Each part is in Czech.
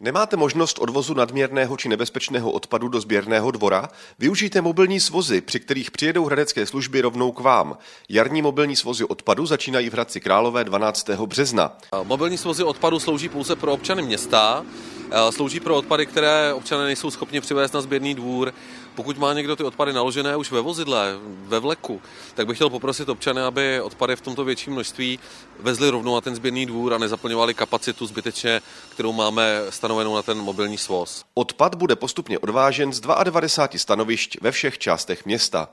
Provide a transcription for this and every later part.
Nemáte možnost odvozu nadměrného či nebezpečného odpadu do sběrného dvora? Využijte mobilní svozy, při kterých přijedou hradecké služby rovnou k vám. Jarní mobilní svozy odpadu začínají v Hradci Králové 12. března. Mobilní svozy odpadu slouží pouze pro občany města, slouží pro odpady, které občané nejsou schopni přivést na sběrný dvůr. Pokud má někdo ty odpady naložené už ve vozidle, ve vleku, tak bych chtěl poprosit občany, aby odpady v tomto větším množství vezli rovnou na ten sběrný dvůr a nezaplňovali kapacitu zbytečně, kterou máme stanovenou na ten mobilní svoz. Odpad bude postupně odvážen z 92 stanovišť ve všech částech města.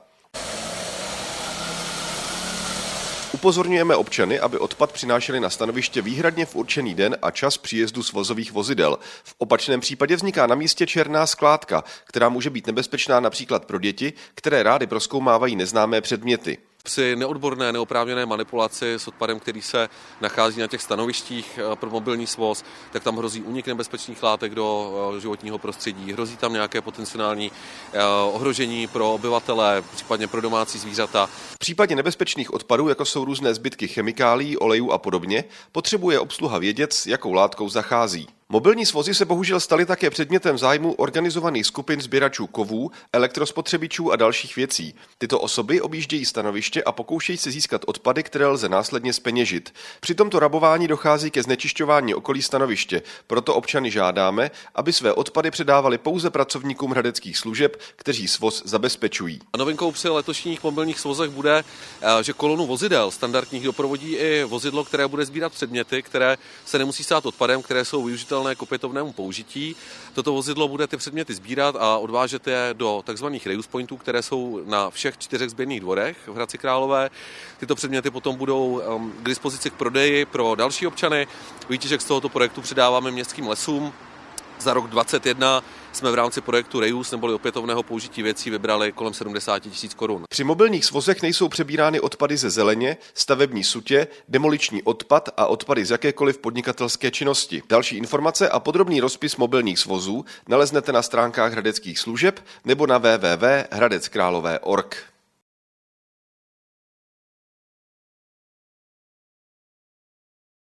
Upozorňujeme občany, aby odpad přinášeli na stanoviště výhradně v určený den a čas příjezdu svozových vozidel. V opačném případě vzniká na místě černá skládka, která může být nebezpečná například pro děti, které rády proskoumávají neznámé předměty. Při neodborné, neoprávněné manipulaci s odpadem, který se nachází na těch stanovištích eh, pro mobilní svoz, tak tam hrozí únik nebezpečných látek do eh, životního prostředí, hrozí tam nějaké potenciální eh, ohrožení pro obyvatele, případně pro domácí zvířata. V případě nebezpečných odpadů, jako jsou různé zbytky chemikálií, olejů a podobně, potřebuje obsluha vědět, s jakou látkou zachází. Mobilní svozy se bohužel staly také předmětem zájmu organizovaných skupin sběračů kovů, elektrospotřebičů a dalších věcí. Tyto osoby objíždějí stanoviště a pokoušejí se získat odpady, které lze následně speněžit. Při tomto rabování dochází ke znečišťování okolí stanoviště, proto občany žádáme, aby své odpady předávali pouze pracovníkům hradeckých služeb, kteří svoz zabezpečují. A novinkou při letošních mobilních svozech bude, eh, že kolonu vozidel standardních doprovodí i vozidlo, které bude sbírat předměty, které se nemusí stát odpadem, které jsou využitelné udržitelné k opětovnému použití. Toto vozidlo bude ty předměty sbírat a odvážet je do tzv. reuse pointů, které jsou na všech čtyřech sběrných dvorech v Hradci Králové. Tyto předměty potom budou um, k dispozici k prodeji pro další občany. Výtěžek z tohoto projektu předáváme městským lesům. Za rok 2021 jsme v rámci projektu Reus neboli opětovného použití věcí vybrali kolem 70 tisíc korun. Při mobilních svozech nejsou přebírány odpady ze zeleně, stavební sutě, demoliční odpad a odpady z jakékoliv podnikatelské činnosti. Další informace a podrobný rozpis mobilních svozů naleznete na stránkách hradeckých služeb nebo na www.hradeckrálové.org.